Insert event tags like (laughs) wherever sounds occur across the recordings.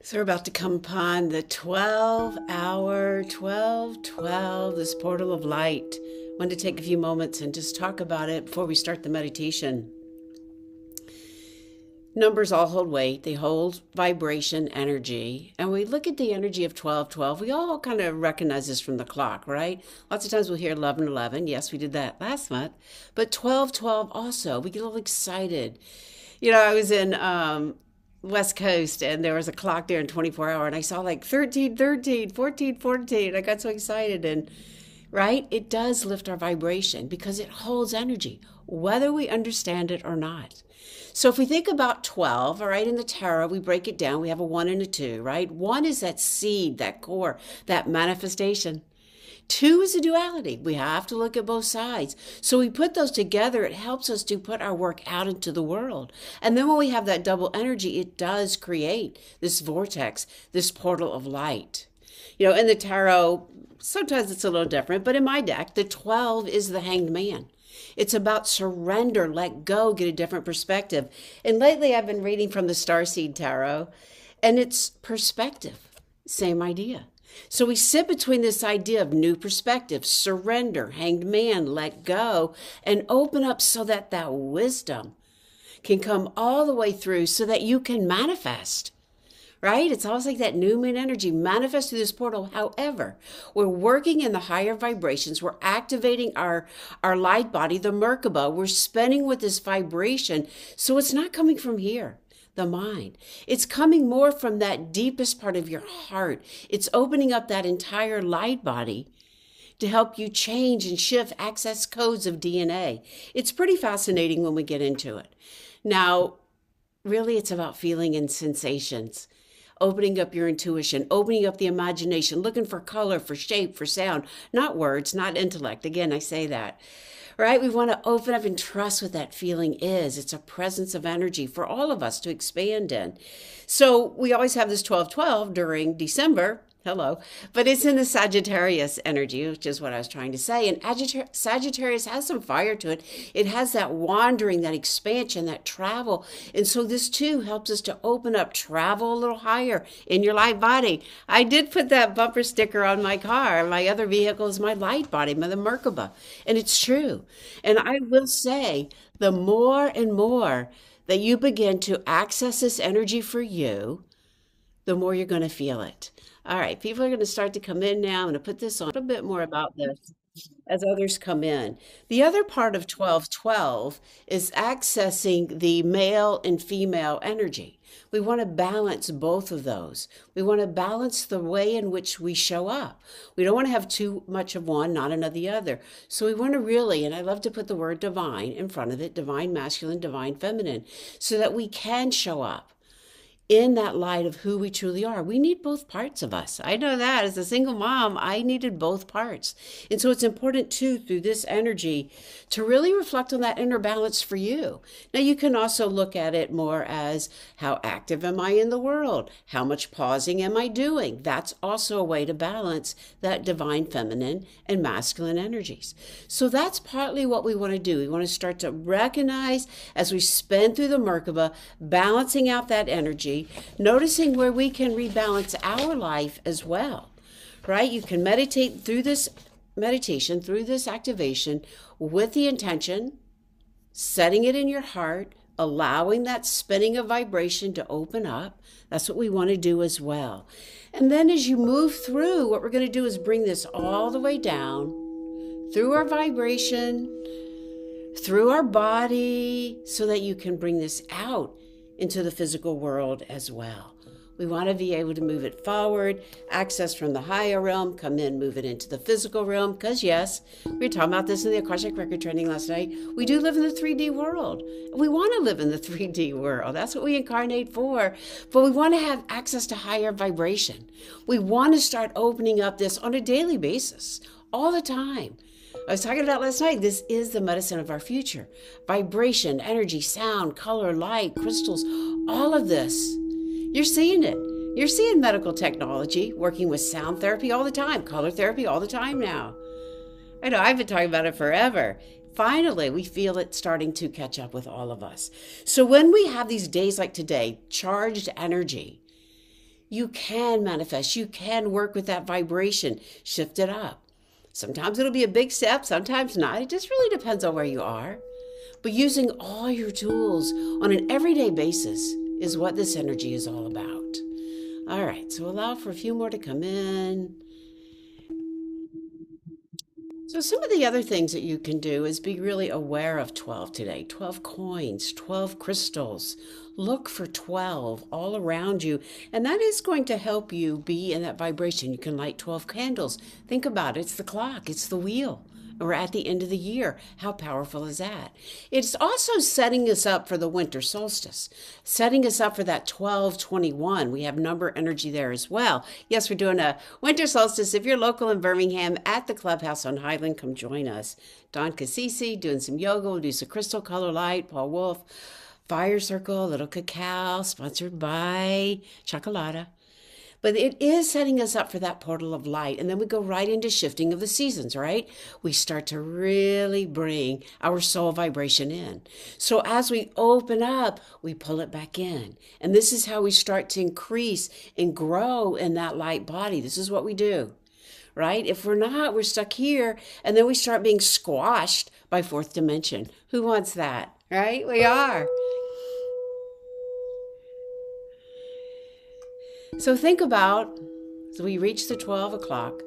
So we're about to come upon the 12 hour, 12, 12, this portal of light. I wanted to take a few moments and just talk about it before we start the meditation. Numbers all hold weight, they hold vibration, energy. And we look at the energy of 12, 12. We all kind of recognize this from the clock, right? Lots of times we'll hear 11, 11. Yes, we did that last month. But 12, 12 also, we get a little excited. You know, I was in um, West Coast and there was a clock there in 24 hour and I saw like 13, 13, 14, 14. I got so excited and right? It does lift our vibration because it holds energy, whether we understand it or not. So if we think about 12, all right, in the tarot, we break it down. We have a one and a two, right? One is that seed, that core, that manifestation. Two is a duality. We have to look at both sides. So we put those together. It helps us to put our work out into the world. And then when we have that double energy, it does create this vortex, this portal of light. You know, in the tarot, sometimes it's a little different, but in my deck, the 12 is the hanged man. It's about surrender, let go, get a different perspective. And lately I've been reading from the Starseed Tarot, and it's perspective. Same idea. So we sit between this idea of new perspective, surrender, hanged man, let go, and open up so that that wisdom can come all the way through so that you can manifest. Right? It's almost like that new moon energy manifests through this portal. However, we're working in the higher vibrations. We're activating our, our light body, the Merkaba. We're spinning with this vibration. So it's not coming from here the mind. It's coming more from that deepest part of your heart. It's opening up that entire light body to help you change and shift access codes of DNA. It's pretty fascinating when we get into it. Now, really, it's about feeling and sensations. Opening up your intuition, opening up the imagination, looking for color, for shape, for sound, not words, not intellect. Again, I say that right? We want to open up and trust what that feeling is. It's a presence of energy for all of us to expand in. So we always have this 12 12 during December hello. But it's in the Sagittarius energy, which is what I was trying to say. And Sagittarius has some fire to it. It has that wandering, that expansion, that travel. And so this too helps us to open up, travel a little higher in your light body. I did put that bumper sticker on my car. My other vehicle is my light body, my the Merkaba. And it's true. And I will say, the more and more that you begin to access this energy for you, the more you're going to feel it. All right, people are going to start to come in now. I'm going to put this on a little bit more about this as others come in. The other part of 1212 is accessing the male and female energy. We want to balance both of those. We want to balance the way in which we show up. We don't want to have too much of one, not enough of the other. So we want to really, and I love to put the word divine in front of it divine masculine, divine feminine, so that we can show up in that light of who we truly are. We need both parts of us. I know that as a single mom, I needed both parts. And so it's important too, through this energy, to really reflect on that inner balance for you. Now, you can also look at it more as how active am I in the world? How much pausing am I doing? That's also a way to balance that divine feminine and masculine energies. So that's partly what we want to do. We want to start to recognize as we spin through the Merkaba, balancing out that energy noticing where we can rebalance our life as well, right? You can meditate through this meditation, through this activation with the intention, setting it in your heart, allowing that spinning of vibration to open up. That's what we want to do as well. And then as you move through, what we're going to do is bring this all the way down through our vibration, through our body, so that you can bring this out into the physical world as well. We want to be able to move it forward, access from the higher realm, come in, move it into the physical realm. Because, yes, we were talking about this in the Akashic Record training last night. We do live in the 3D world. We want to live in the (laughs) 3D world. That's what we incarnate for. But we want to have access to higher vibration. We want to start opening up this on a daily basis, all the time. I was talking about last night. This is the medicine of our future vibration, energy, sound, color, light, crystals, all of this. You're seeing it. You're seeing medical technology working with sound therapy all the time, color therapy all the time now. I know I've been talking about it forever. Finally, we feel it starting to catch up with all of us. So when we have these days like today, charged energy, you can manifest. You can work with that vibration, shift it up. Sometimes it'll be a big step, sometimes not. It just really depends on where you are. But using all your tools on an everyday basis is what this energy is all about. All right, so allow for a few more to come in. So, some of the other things that you can do is be really aware of 12 today 12 coins, 12 crystals. Look for 12 all around you, and that is going to help you be in that vibration. You can light 12 candles. Think about it it's the clock, it's the wheel or at the end of the year. How powerful is that? It's also setting us up for the winter solstice, setting us up for that 1221. We have number energy there as well. Yes, we're doing a winter solstice. If you're local in Birmingham at the clubhouse on Highland, come join us. Don Cassisi doing some yoga. We'll do some crystal color light. Paul Wolf. Fire Circle, Little Cacao, sponsored by Chocolata. But it is setting us up for that portal of light. And then we go right into shifting of the seasons, right? We start to really bring our soul vibration in. So as we open up, we pull it back in. And this is how we start to increase and grow in that light body. This is what we do right? If we're not, we're stuck here, and then we start being squashed by fourth dimension. Who wants that, right? We are. So think about, as we reach the 12 o'clock,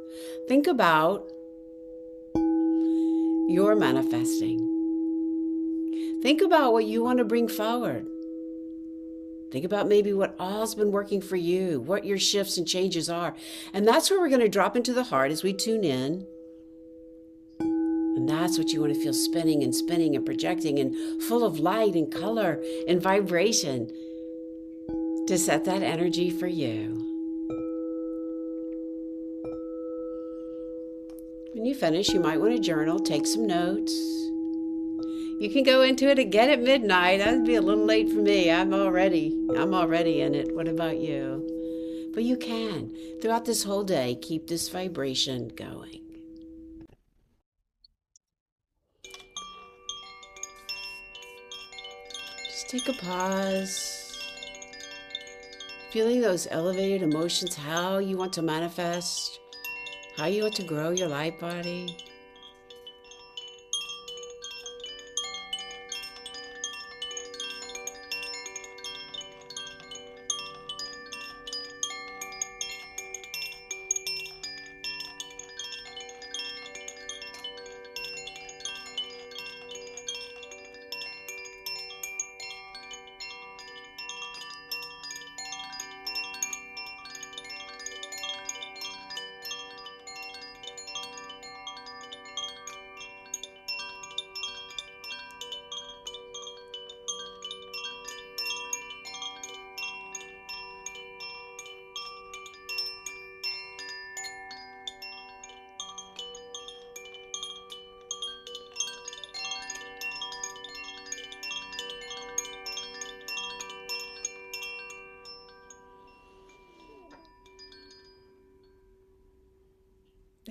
think about your manifesting. Think about what you want to bring forward. Think about maybe what all's been working for you, what your shifts and changes are. And that's where we're going to drop into the heart as we tune in. And that's what you want to feel spinning and spinning and projecting and full of light and color and vibration to set that energy for you. When you finish, you might want to journal, take some notes. You can go into it again at midnight. That'd be a little late for me. I'm already I'm already in it. What about you? But you can throughout this whole day keep this vibration going. Just take a pause feeling those elevated emotions, how you want to manifest, how you want to grow your light body.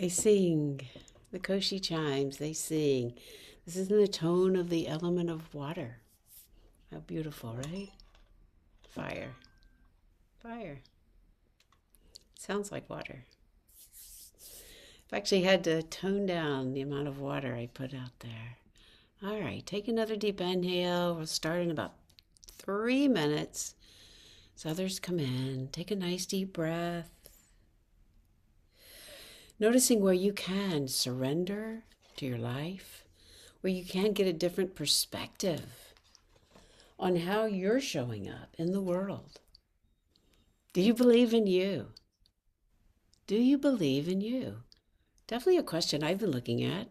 They sing. The Koshi chimes, they sing. This is in the tone of the element of water. How beautiful, right? Fire. Fire. Sounds like water. I've actually had to tone down the amount of water I put out there. All right, take another deep inhale. We'll start in about three minutes. So others come in. Take a nice deep breath. Noticing where you can surrender to your life, where you can get a different perspective on how you're showing up in the world. Do you believe in you? Do you believe in you? Definitely a question I've been looking at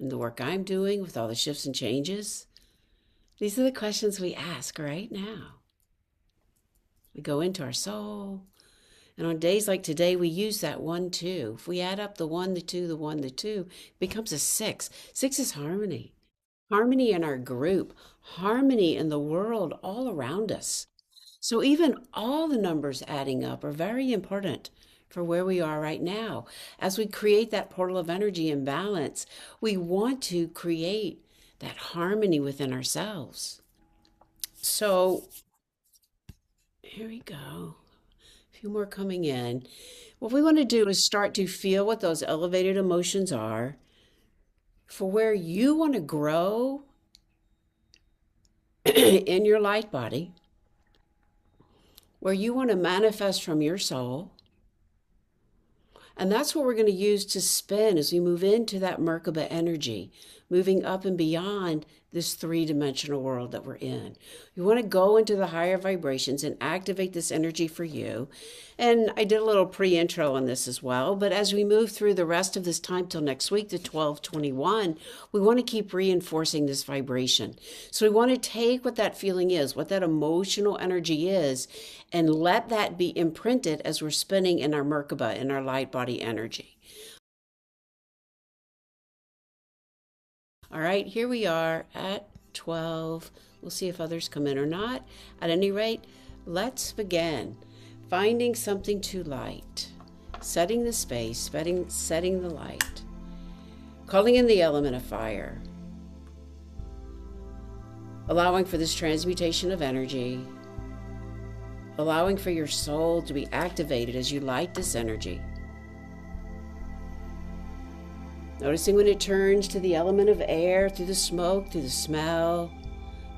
in the work I'm doing with all the shifts and changes. These are the questions we ask right now. We go into our soul, and on days like today, we use that one, two. If we add up the one, the two, the one, the two, it becomes a six. Six is harmony. Harmony in our group, harmony in the world all around us. So even all the numbers adding up are very important for where we are right now. As we create that portal of energy and balance, we want to create that harmony within ourselves. So here we go. Few more coming in. What we want to do is start to feel what those elevated emotions are for where you want to grow (clears throat) in your light body, where you want to manifest from your soul. And that's what we're going to use to spin as we move into that Merkaba energy, moving up and beyond this three dimensional world that we're in. You want to go into the higher vibrations and activate this energy for you. And I did a little pre intro on this as well. But as we move through the rest of this time till next week, the 1221, we want to keep reinforcing this vibration. So we want to take what that feeling is, what that emotional energy is, and let that be imprinted as we're spinning in our Merkaba, in our light body energy. All right, here we are at 12. We'll see if others come in or not. At any rate, let's begin. Finding something to light, setting the space, setting, setting the light, calling in the element of fire, allowing for this transmutation of energy, allowing for your soul to be activated as you light this energy. Noticing when it turns to the element of air through the smoke, through the smell.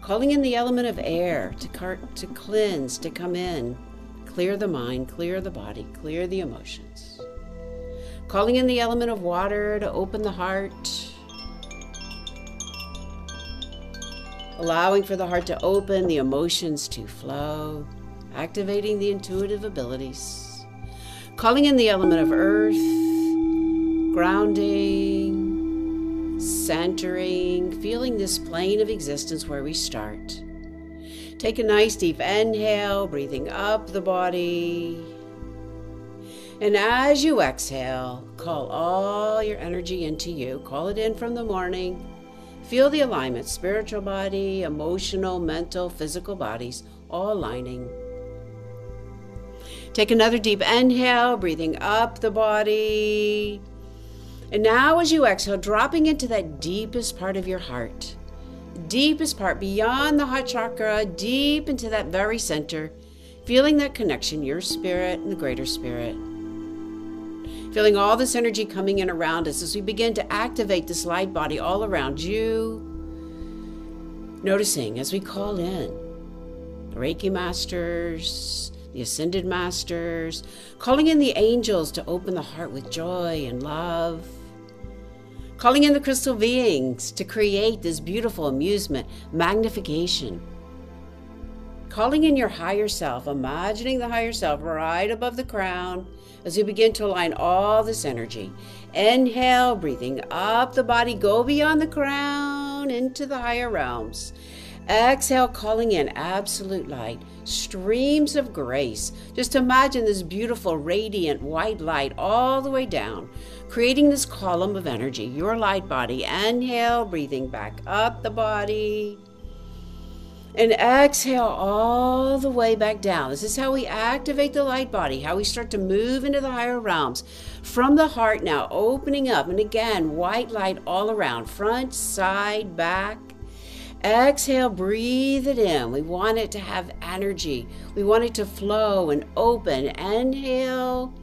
Calling in the element of air to, to cleanse, to come in. Clear the mind, clear the body, clear the emotions. Calling in the element of water to open the heart. Allowing for the heart to open, the emotions to flow. Activating the intuitive abilities. Calling in the element of earth grounding, centering, feeling this plane of existence where we start. Take a nice deep inhale, breathing up the body. And as you exhale, call all your energy into you. Call it in from the morning. Feel the alignment spiritual body, emotional, mental, physical bodies all aligning. Take another deep inhale, breathing up the body. And now, as you exhale, dropping into that deepest part of your heart, deepest part beyond the heart chakra, deep into that very center, feeling that connection, your spirit and the greater spirit. Feeling all this energy coming in around us as we begin to activate this light body all around you. Noticing as we call in the Reiki masters, the ascended masters, calling in the angels to open the heart with joy and love calling in the crystal beings to create this beautiful amusement, magnification. Calling in your higher self, imagining the higher self right above the crown as you begin to align all this energy. Inhale, breathing up the body, go beyond the crown into the higher realms. Exhale, calling in absolute light, streams of grace. Just imagine this beautiful, radiant white light all the way down, creating this column of energy, your light body. Inhale, breathing back up the body. And exhale all the way back down. This is how we activate the light body, how we start to move into the higher realms. From the heart now, opening up. And again, white light all around, front, side, back. Exhale, breathe it in. We want it to have energy. We want it to flow and open. Inhale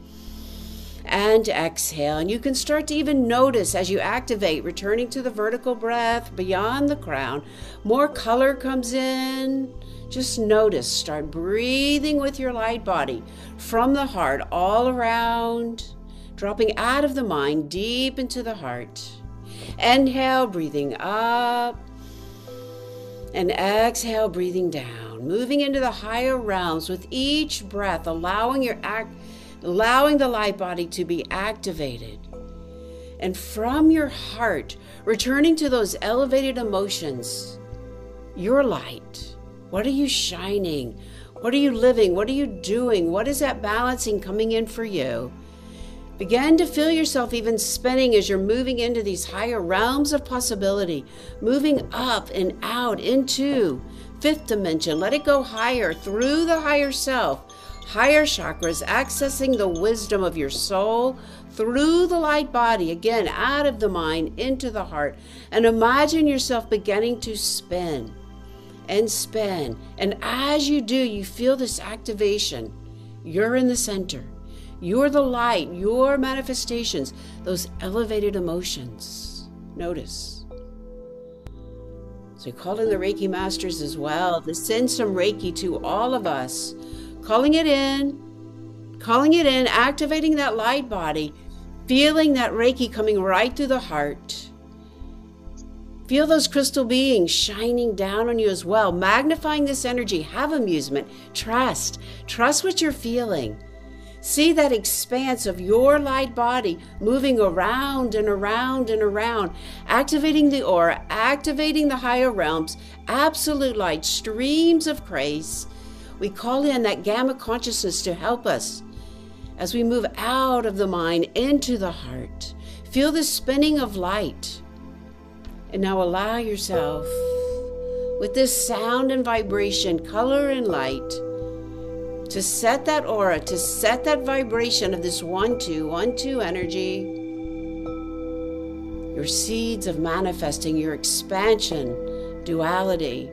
and exhale. And you can start to even notice as you activate, returning to the vertical breath beyond the crown, more color comes in. Just notice, start breathing with your light body from the heart all around, dropping out of the mind deep into the heart. Inhale, breathing up and exhale, breathing down, moving into the higher realms with each breath, allowing your act, allowing the light body to be activated. And from your heart, returning to those elevated emotions, your light. What are you shining? What are you living? What are you doing? What is that balancing coming in for you? Begin to feel yourself even spinning as you're moving into these higher realms of possibility, moving up and out into fifth dimension. Let it go higher through the higher self, higher chakras, accessing the wisdom of your soul through the light body, again, out of the mind into the heart. And imagine yourself beginning to spin and spin. And as you do, you feel this activation You're in the center. You're the light, your manifestations, those elevated emotions. Notice. So call in the Reiki masters as well to send some Reiki to all of us, calling it in, calling it in, activating that light body, feeling that Reiki coming right through the heart. Feel those crystal beings shining down on you as well, magnifying this energy. Have amusement. Trust. Trust what you're feeling. See that expanse of your light body moving around and around and around, activating the aura, activating the higher realms, absolute light, streams of grace. We call in that gamma consciousness to help us as we move out of the mind into the heart. Feel the spinning of light and now allow yourself, with this sound and vibration, color and light, to set that aura, to set that vibration of this one, two, one, two energy. Your seeds of manifesting, your expansion, duality,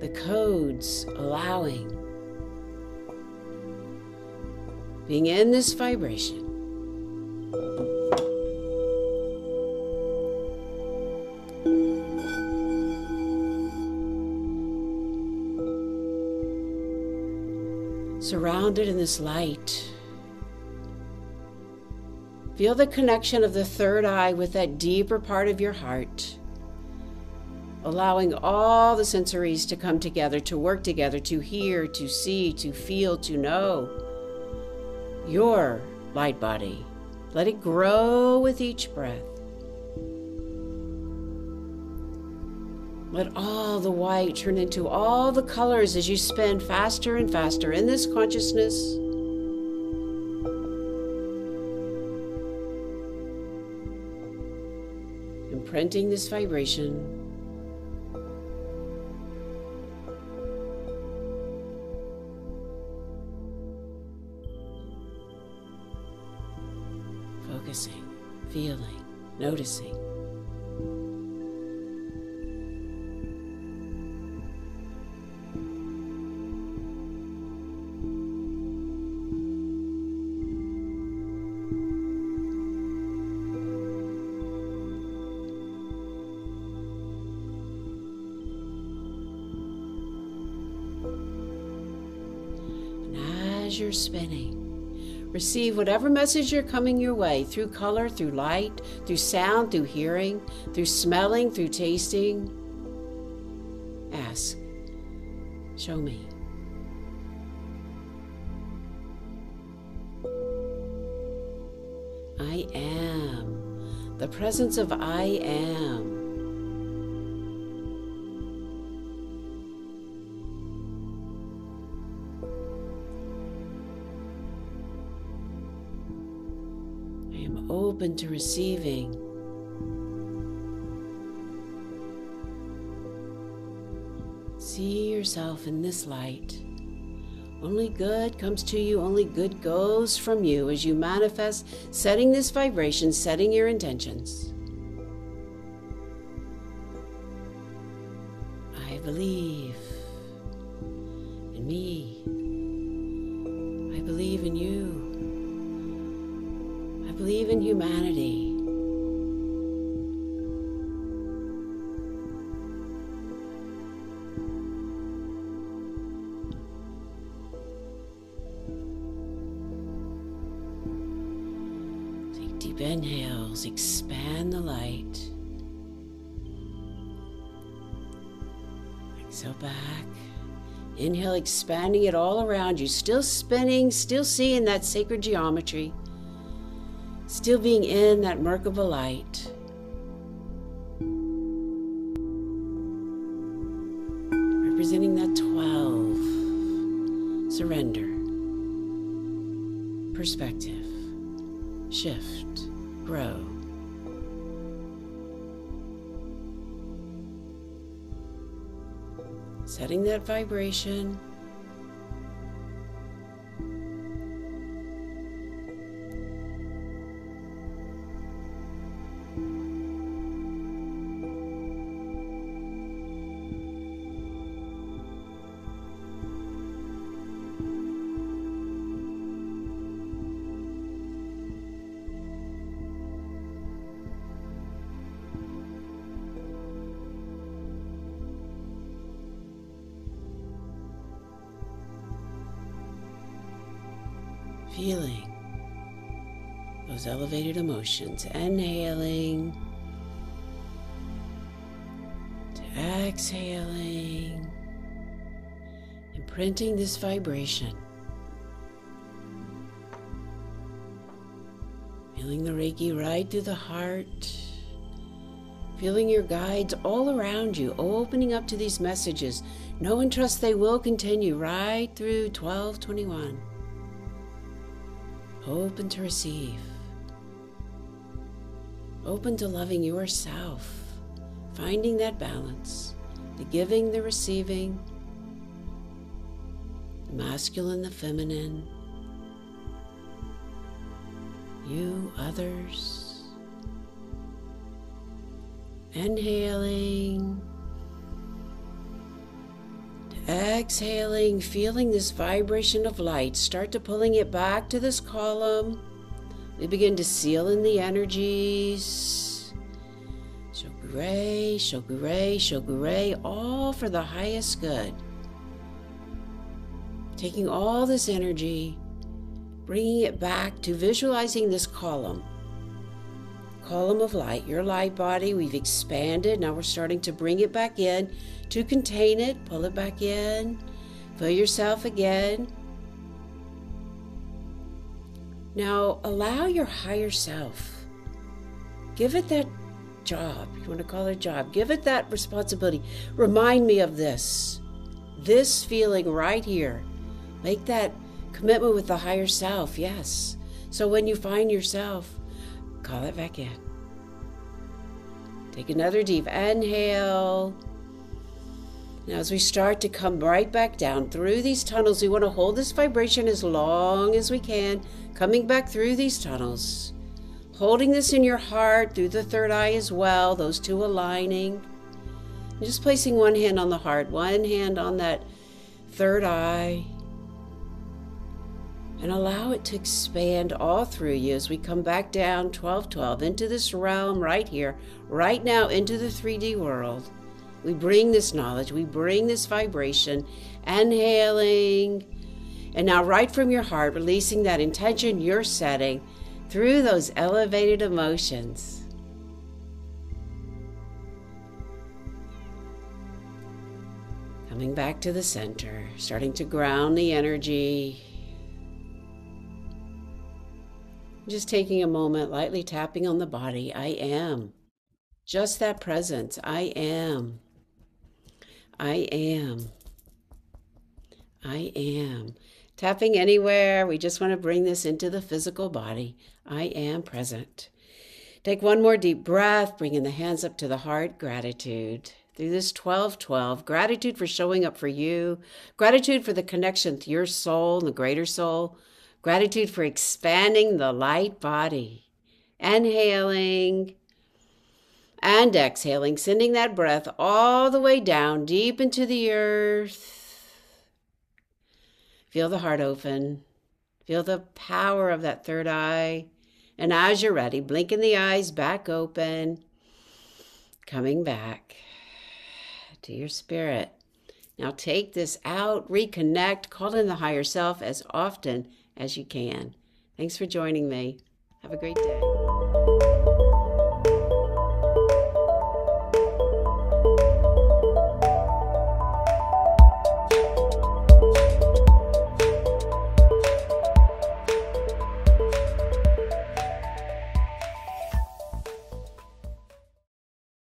the codes allowing. Being in this vibration. surrounded in this light. Feel the connection of the third eye with that deeper part of your heart, allowing all the sensories to come together, to work together, to hear, to see, to feel, to know your light body. Let it grow with each breath. Let all the white turn into all the colors as you spin faster and faster in this consciousness. Imprinting this vibration. Feeling, noticing. As you're spinning. Receive whatever message you're coming your way through color, through light, through sound, through hearing, through smelling, through tasting. Ask, show me. I am. The presence of I am. Open to receiving. See yourself in this light. Only good comes to you, only good goes from you as you manifest, setting this vibration, setting your intentions. Deep inhales, expand the light. Exhale back. Inhale, expanding it all around you, still spinning, still seeing that sacred geometry still being in that Merkaba light. Vibration feeling those elevated emotions. Inhaling, to exhaling, imprinting this vibration. Feeling the Reiki right through the heart. Feeling your guides all around you, opening up to these messages. Know and trust they will continue right through 1221. Open to receive. Open to loving yourself, finding that balance, the giving, the receiving, the masculine, the feminine, you, others. Inhaling, exhaling, feeling this vibration of light. Start to pulling it back to this column. We begin to seal in the energies. Cho Ku Rei, Shokugure, Cho Ku Rei, all for the highest good. Taking all this energy, bringing it back to visualizing this column. Column of light, your light body, we've expanded. Now we're starting to bring it back in to contain it. Pull it back in. Feel yourself again. Now allow your higher self. Give it that job. You want to call it a job. Give it that responsibility. Remind me of this. This feeling right here. Make that commitment with the higher self, yes. So when you find yourself, call it back in. Take another deep inhale. Now, as we start to come right back down through these tunnels, we want to hold this vibration as long as we can, coming back through these tunnels. Holding this in your heart through the third eye as well, those two aligning. And just placing one hand on the heart, one hand on that third eye and allow it to expand all through you as we come back down 1212 into this realm right here, right now into the 3D world. We bring this knowledge, we bring this vibration, inhaling, and now right from your heart, releasing that intention you're setting through those elevated emotions. Coming back to the center, starting to ground the energy Just taking a moment, lightly tapping on the body. I am. Just that presence. I am. I am. I am. Tapping anywhere. We just want to bring this into the physical body. I am present. Take one more deep breath, bringing the hands up to the heart. Gratitude. Through this 1212, gratitude for showing up for you, gratitude for the connection to your soul and the greater soul, Gratitude for expanding the light body. Inhaling and exhaling, sending that breath all the way down deep into the earth. Feel the heart open. Feel the power of that third eye. And as you're ready, blinking the eyes back open, coming back to your spirit. Now take this out, reconnect, call in the higher self as often as you can. Thanks for joining me. Have a great day.